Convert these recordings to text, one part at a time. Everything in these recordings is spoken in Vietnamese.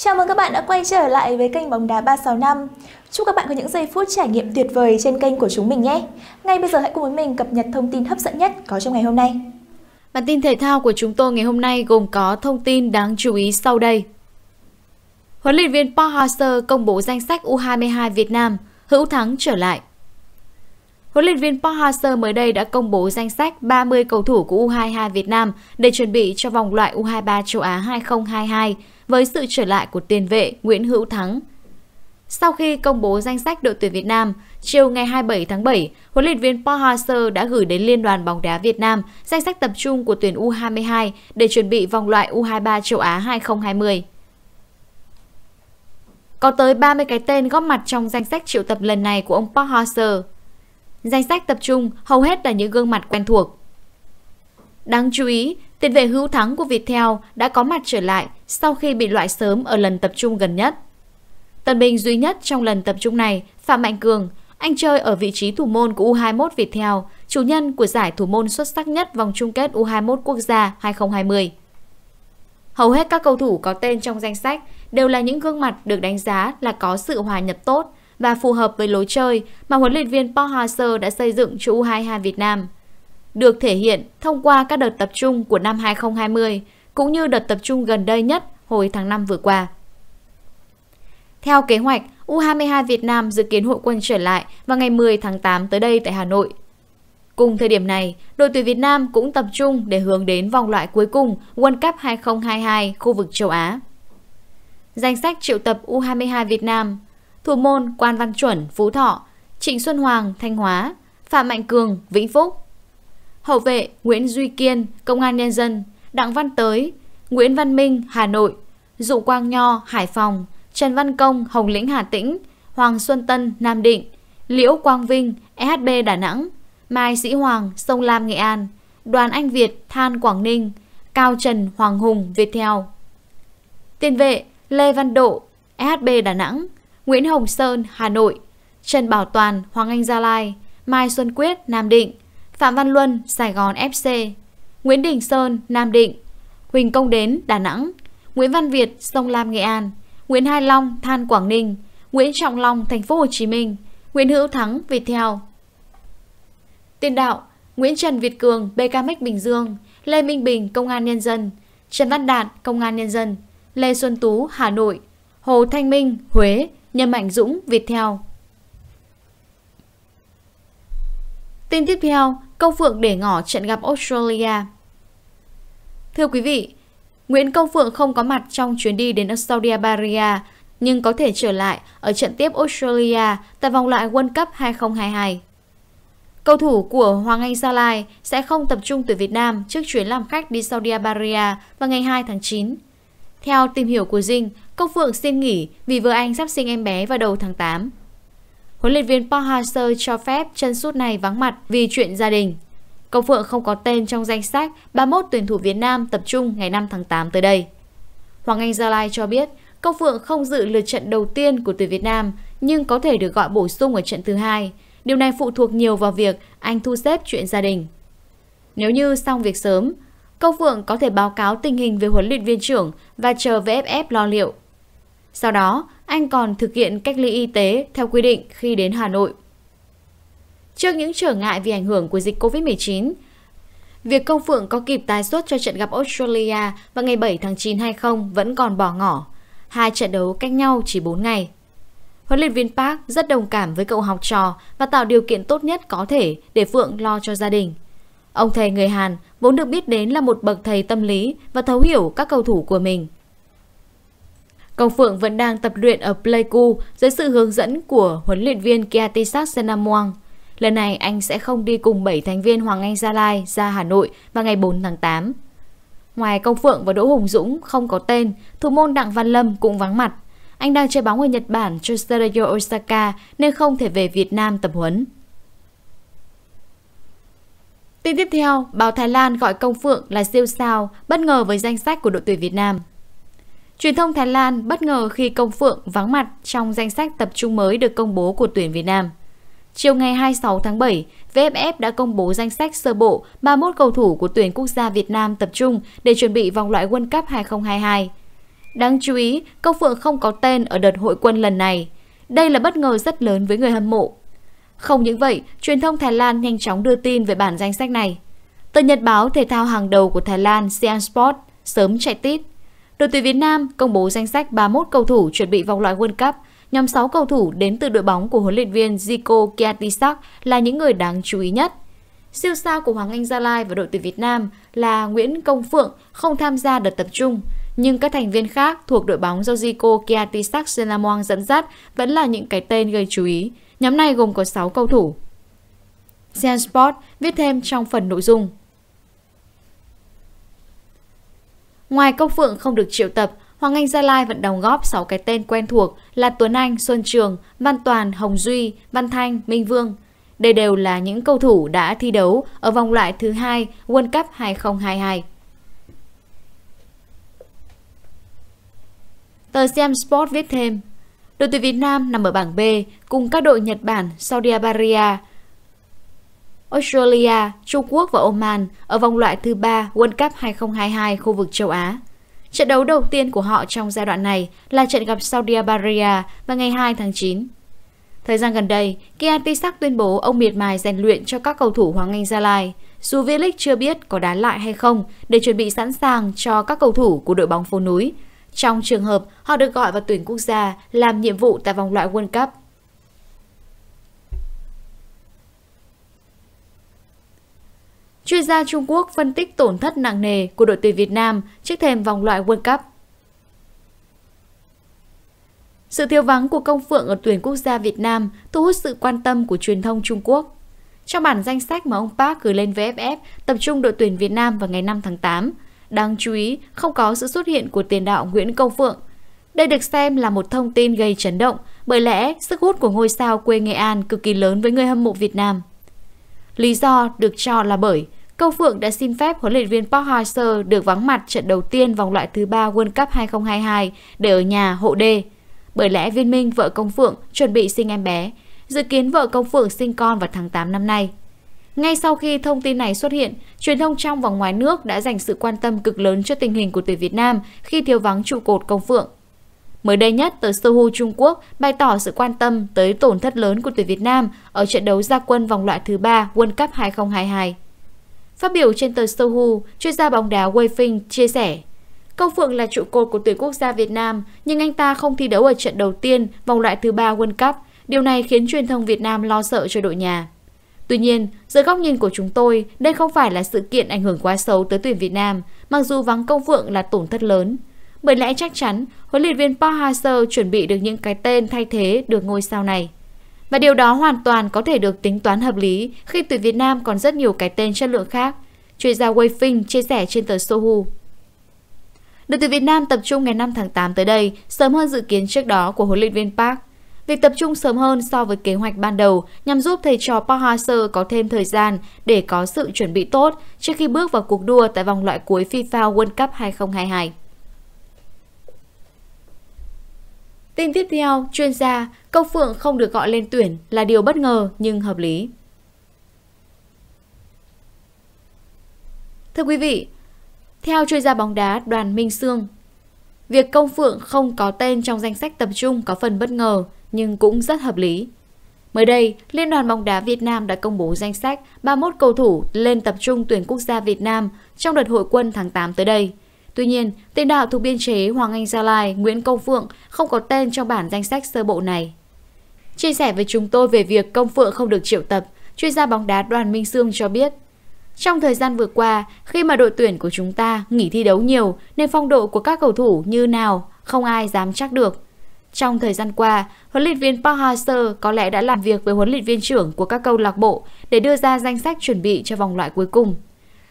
Chào mừng các bạn đã quay trở lại với kênh bóng đá 365. Chúc các bạn có những giây phút trải nghiệm tuyệt vời trên kênh của chúng mình nhé. Ngay bây giờ hãy cùng với mình cập nhật thông tin hấp dẫn nhất có trong ngày hôm nay. Bản tin thể thao của chúng tôi ngày hôm nay gồm có thông tin đáng chú ý sau đây. Huấn luyện viên Park Hang-seo công bố danh sách U22 Việt Nam, hữu thắng trở lại. Huấn luyện viên Park Hang-seo mới đây đã công bố danh sách 30 cầu thủ của U22 Việt Nam để chuẩn bị cho vòng loại U23 châu Á 2022 với sự trở lại của tiền vệ Nguyễn Hữu Thắng. Sau khi công bố danh sách đội tuyển Việt Nam, chiều ngày 27 tháng 7, huấn luyện viên Paul Hang-seo đã gửi đến Liên đoàn bóng đá Việt Nam danh sách tập trung của tuyển U22 để chuẩn bị vòng loại U23 châu Á 2020. Có tới 30 cái tên góp mặt trong danh sách triệu tập lần này của ông Park Hang-seo. Danh sách tập trung hầu hết là những gương mặt quen thuộc. Đáng chú ý, tiền vệ hữu thắng của Viettel đã có mặt trở lại sau khi bị loại sớm ở lần tập trung gần nhất. Tân binh duy nhất trong lần tập trung này, Phạm Mạnh Cường, anh chơi ở vị trí thủ môn của U21 Viettel, chủ nhân của giải thủ môn xuất sắc nhất vòng chung kết U21 quốc gia 2020. Hầu hết các cầu thủ có tên trong danh sách đều là những gương mặt được đánh giá là có sự hòa nhập tốt và phù hợp với lối chơi mà huấn luyện viên Park Hang-seo đã xây dựng cho U22 Việt Nam. Được thể hiện thông qua các đợt tập trung của năm 2020 cũng như đợt tập trung gần đây nhất hồi tháng 5 vừa qua. Theo kế hoạch, U22 Việt Nam dự kiến hội quân trở lại vào ngày 10 tháng 8 tới đây tại Hà Nội. Cùng thời điểm này, đội tuyển Việt Nam cũng tập trung để hướng đến vòng loại cuối cùng World Cup 2022 khu vực châu Á. Danh sách triệu tập U22 Việt Nam Thủ môn Quan Văn Chuẩn, Phú Thọ Trịnh Xuân Hoàng, Thanh Hóa Phạm Mạnh Cường, Vĩnh Phúc Hậu vệ Nguyễn Duy Kiên, Công an Nhân dân Đặng Văn Tới, Nguyễn Văn Minh, Hà Nội Dụ Quang Nho, Hải Phòng Trần Văn Công, Hồng Lĩnh Hà Tĩnh Hoàng Xuân Tân, Nam Định Liễu Quang Vinh, EHB Đà Nẵng Mai Sĩ Hoàng, Sông Lam Nghệ An Đoàn Anh Việt, Than Quảng Ninh Cao Trần, Hoàng Hùng, Viettel. Tiền vệ Lê Văn Độ, SHB Đà Nẵng, Nguyễn Hồng Sơn, Hà Nội, Trần Bảo Toàn, Hoàng Anh Gia Lai, Mai Xuân Quyết, Nam Định, Phạm Văn Luân, Sài Gòn FC, Nguyễn Đình Sơn, Nam Định, Huỳnh Công Đến, Đà Nẵng, Nguyễn Văn Việt, Sông Lam Nghệ An, Nguyễn Hai Long, Than Quảng Ninh, Nguyễn Trọng Long, Thành phố Hồ Chí Minh, Nguyễn Hữu Thắng, Việt Theo. Tiền đạo: Nguyễn Trần Việt Cường, BKMX Bình Dương, Lê Minh Bình, Công an Nhân dân, Trần Văn Đạt, Công an Nhân dân, Lê Xuân Tú, Hà Nội, Hồ Thanh Minh, Huế, Nhâm Mạnh Dũng, Việt Theo. Tin tiếp theo, Công Phượng để ngỏ trận gặp Australia. Thưa quý vị, Nguyễn Công Phượng không có mặt trong chuyến đi đến Saudi Arabia, nhưng có thể trở lại ở trận tiếp Australia tại vòng loại World Cup 2022. Cầu thủ của Hoàng Anh Gia Lai sẽ không tập trung từ Việt Nam trước chuyến làm khách đi Saudi Arabia vào ngày 2 tháng 9. Theo tìm hiểu của Dinh, Công Phượng xin nghỉ vì vợ anh sắp sinh em bé vào đầu tháng 8. Huấn luyện viên Park Hang-seo cho phép chân sút này vắng mặt vì chuyện gia đình. Công Phượng không có tên trong danh sách 31 tuyển thủ Việt Nam tập trung ngày 5 tháng 8 tới đây. Hoàng Anh Gia Lai cho biết Công Phượng không dự lượt trận đầu tiên của tuyển Việt Nam nhưng có thể được gọi bổ sung ở trận thứ hai. Điều này phụ thuộc nhiều vào việc anh thu xếp chuyện gia đình. Nếu như xong việc sớm, Công Phượng có thể báo cáo tình hình về huấn luyện viên trưởng và chờ VFF lo liệu. Sau đó, anh còn thực hiện cách ly y tế theo quy định khi đến Hà Nội. Trước những trở ngại vì ảnh hưởng của dịch COVID-19, việc Công Phượng có kịp tái xuất cho trận gặp Australia vào ngày 7 tháng 9 hay không vẫn còn bỏ ngỏ. Hai trận đấu cách nhau chỉ 4 ngày. Huấn luyện viên Park rất đồng cảm với cậu học trò và tạo điều kiện tốt nhất có thể để Phượng lo cho gia đình. Ông thầy người Hàn vốn được biết đến là một bậc thầy tâm lý và thấu hiểu các cầu thủ của mình. Công Phượng vẫn đang tập luyện ở Pleiku dưới sự hướng dẫn của huấn luyện viên Kiatisak Senamuang. Lần này anh sẽ không đi cùng 7 thành viên Hoàng Anh Gia Lai ra Hà Nội vào ngày 4 tháng 8. Ngoài Công Phượng và Đỗ Hùng Dũng không có tên, thủ môn Đặng Văn Lâm cũng vắng mặt. Anh đang chơi bóng ở Nhật Bản cho Stereo Osaka nên không thể về Việt Nam tập huấn. Tin tiếp theo, báo Thái Lan gọi Công Phượng là siêu sao, bất ngờ với danh sách của đội tuyển Việt Nam. Truyền thông Thái Lan bất ngờ khi Công Phượng vắng mặt trong danh sách tập trung mới được công bố của tuyển Việt Nam. Chiều ngày 26 tháng 7, VFF đã công bố danh sách sơ bộ 31 cầu thủ của tuyển quốc gia Việt Nam tập trung để chuẩn bị vòng loại World Cup 2022. Đáng chú ý, Công Phượng không có tên ở đợt hội quân lần này. Đây là bất ngờ rất lớn với người hâm mộ. Không những vậy, truyền thông Thái Lan nhanh chóng đưa tin về bản danh sách này. Tờ nhật báo thể thao hàng đầu của Thái Lan Sian Sport sớm chạy tít. Đội tuyển Việt Nam công bố danh sách 31 cầu thủ chuẩn bị vòng loại World Cup. Nhóm 6 cầu thủ đến từ đội bóng của huấn luyện viên Zico Kiatisak là những người đáng chú ý nhất. Siêu sao của Hoàng Anh Gia Lai và đội tuyển Việt Nam là Nguyễn Công Phượng không tham gia đợt tập trung, nhưng các thành viên khác thuộc đội bóng do Zico Kiatisak Senamuang dẫn dắt vẫn là những cái tên gây chú ý. Nhóm này gồm có 6 cầu thủ. Sian Sport viết thêm trong phần nội dung. Ngoài Công Phượng không được triệu tập, Hoàng Anh Gia Lai vẫn đóng góp 6 cái tên quen thuộc là Tuấn Anh, Xuân Trường, Văn Toàn, Hồng Duy, Văn Thanh, Minh Vương. Đây đều là những cầu thủ đã thi đấu ở vòng loại thứ hai World Cup 2022. Tờ xem Sport viết thêm, đội tuyển Việt Nam nằm ở bảng B cùng các đội Nhật Bản, Saudi Arabia, Australia, Trung Quốc và Oman ở vòng loại thứ 3 World Cup 2022 khu vực châu Á. Trận đấu đầu tiên của họ trong giai đoạn này là trận gặp Saudi Arabia vào ngày 2 tháng 9. Thời gian gần đây, Kian Tisak tuyên bố ông miệt mài rèn luyện cho các cầu thủ Hoàng Anh Gia Lai. Dù V-League chưa biết có đá lại hay không để chuẩn bị sẵn sàng cho các cầu thủ của đội bóng phố núi. Trong trường hợp họ được gọi vào tuyển quốc gia làm nhiệm vụ tại vòng loại World Cup. Chuyên gia Trung Quốc phân tích tổn thất nặng nề của đội tuyển Việt Nam trước thềm vòng loại World Cup. Sự thiếu vắng của công phượng ở tuyển quốc gia Việt Nam thu hút sự quan tâm của truyền thông Trung Quốc. Trong bản danh sách mà ông Park gửi lên VFF tập trung đội tuyển Việt Nam vào ngày 5 tháng 8, đáng chú ý không có sự xuất hiện của tiền đạo Nguyễn Công Phượng. Đây được xem là một thông tin gây chấn động bởi lẽ sức hút của ngôi sao quê Nghệ An cực kỳ lớn với người hâm mộ Việt Nam. Lý do được cho là bởi Công Phượng đã xin phép huấn luyện viên Park Hang-seo được vắng mặt trận đầu tiên vòng loại thứ ba World Cup 2022 để ở nhà hộ đê. Bởi lẽ viên minh vợ Công Phượng chuẩn bị sinh em bé, dự kiến vợ Công Phượng sinh con vào tháng 8 năm nay. Ngay sau khi thông tin này xuất hiện, truyền thông trong và ngoài nước đã dành sự quan tâm cực lớn cho tình hình của tuyển Việt Nam khi thiếu vắng trụ cột Công Phượng. Mới đây nhất, tờ Sohu Trung Quốc bày tỏ sự quan tâm tới tổn thất lớn của tuyển Việt Nam ở trận đấu gia quân vòng loại thứ ba World Cup 2022. Phát biểu trên tờ Sohu, chuyên gia bóng đá Wei Fing chia sẻ, Công Phượng là trụ cột của tuyển quốc gia Việt Nam, nhưng anh ta không thi đấu ở trận đầu tiên vòng loại thứ ba World Cup. Điều này khiến truyền thông Việt Nam lo sợ cho đội nhà. Tuy nhiên, dưới góc nhìn của chúng tôi, đây không phải là sự kiện ảnh hưởng quá xấu tới tuyển Việt Nam, mặc dù vắng Công Phượng là tổn thất lớn. Bởi lẽ chắc chắn, huấn luyện viên Park Hang-seo chuẩn bị được những cái tên thay thế được ngôi sao này. Và điều đó hoàn toàn có thể được tính toán hợp lý khi tuyển Việt Nam còn rất nhiều cái tên chất lượng khác. Chuyên gia Wei chia sẻ trên tờ Sohu. Đội tuyển Việt Nam tập trung ngày 5 tháng 8 tới đây, sớm hơn dự kiến trước đó của huấn luyện viên Park. Việc tập trung sớm hơn so với kế hoạch ban đầu nhằm giúp thầy trò Park Hang-seo có thêm thời gian để có sự chuẩn bị tốt trước khi bước vào cuộc đua tại vòng loại cuối FIFA World Cup 2022. Tin tiếp theo, chuyên gia, Công Phượng không được gọi lên tuyển là điều bất ngờ nhưng hợp lý. Thưa quý vị, theo chuyên gia bóng đá Đoàn Minh Sương, việc Công Phượng không có tên trong danh sách tập trung có phần bất ngờ nhưng cũng rất hợp lý. Mới đây, Liên đoàn bóng đá Việt Nam đã công bố danh sách 31 cầu thủ lên tập trung tuyển quốc gia Việt Nam trong đợt hội quân tháng 8 tới đây. Tuy nhiên, tiền đạo thuộc biên chế Hoàng Anh Gia Lai, Nguyễn Công Phượng không có tên trong bản danh sách sơ bộ này. Chia sẻ với chúng tôi về việc Công Phượng không được triệu tập, chuyên gia bóng đá Đoàn Minh Sương cho biết, trong thời gian vừa qua, khi mà đội tuyển của chúng ta nghỉ thi đấu nhiều nên phong độ của các cầu thủ như nào không ai dám chắc được. Trong thời gian qua, huấn luyện viên Park Hang-seo có lẽ đã làm việc với huấn luyện viên trưởng của các câu lạc bộ để đưa ra danh sách chuẩn bị cho vòng loại cuối cùng.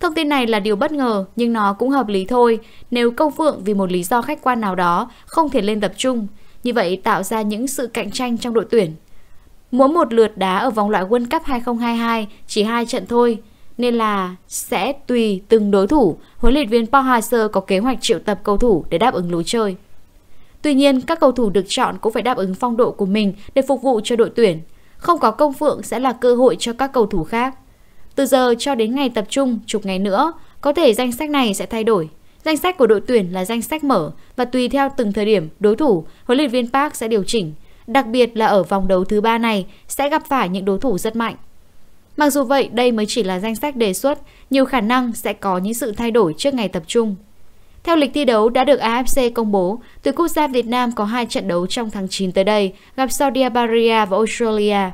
Thông tin này là điều bất ngờ nhưng nó cũng hợp lý thôi nếu Công Phượng vì một lý do khách quan nào đó không thể lên tập trung, như vậy tạo ra những sự cạnh tranh trong đội tuyển. Mỗi một lượt đá ở vòng loại World Cup 2022 chỉ hai trận thôi, nên là sẽ tùy từng đối thủ, huấn luyện viên Park Hang-seo có kế hoạch triệu tập cầu thủ để đáp ứng lối chơi. Tuy nhiên, các cầu thủ được chọn cũng phải đáp ứng phong độ của mình để phục vụ cho đội tuyển. Không có công phượng sẽ là cơ hội cho các cầu thủ khác. Từ giờ cho đến ngày tập trung chục ngày nữa, có thể danh sách này sẽ thay đổi. Danh sách của đội tuyển là danh sách mở và tùy theo từng thời điểm, đối thủ, huấn luyện viên Park sẽ điều chỉnh. Đặc biệt là ở vòng đấu thứ ba này sẽ gặp phải những đối thủ rất mạnh. Mặc dù vậy, đây mới chỉ là danh sách đề xuất, nhiều khả năng sẽ có những sự thay đổi trước ngày tập trung. Theo lịch thi đấu đã được AFC công bố, tuyển quốc gia Việt Nam có hai trận đấu trong tháng 9 tới đây, gặp Saudi Arabia và Australia.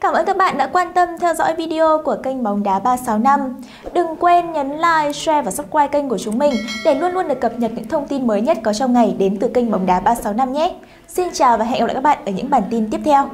Cảm ơn các bạn đã quan tâm theo dõi video của kênh Bóng Đá 365. Đừng quên nhấn like, share và subscribe kênh của chúng mình để luôn luôn được cập nhật những thông tin mới nhất có trong ngày đến từ kênh Bóng Đá 365 nhé. Xin chào và hẹn gặp lại các bạn ở những bản tin tiếp theo.